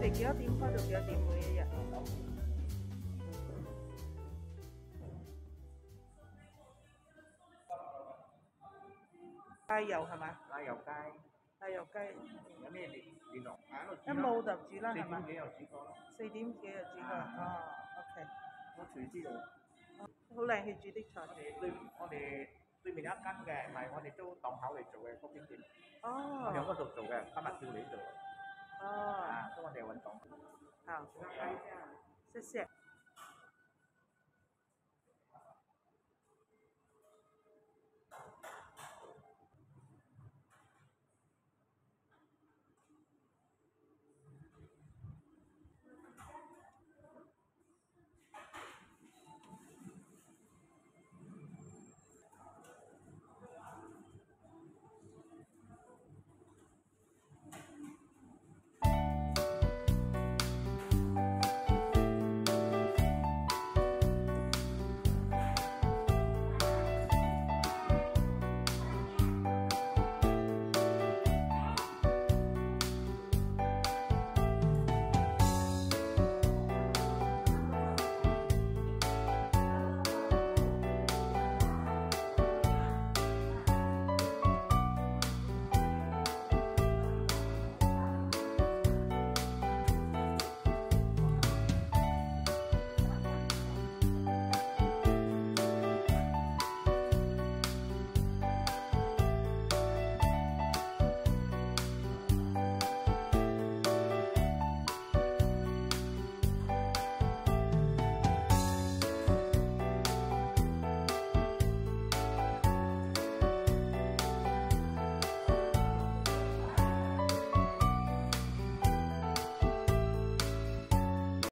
你哋幾多點開到幾多點每一日？街油係嘛？啲拉油雞，拉油雞，有咩連連落啊？一冇就煮啦係嘛四點？幾又煮過咯，四點幾就煮過。哦，OK，我廚知道好靚氣煮啲菜。我哋對我哋對面有一間嘅，唔係我哋都檔口嚟做嘅嗰邊店，我哋喺哦，嗰度做嘅，今日叫你做，哦，啊，所以我哋揾檔。好，謝謝。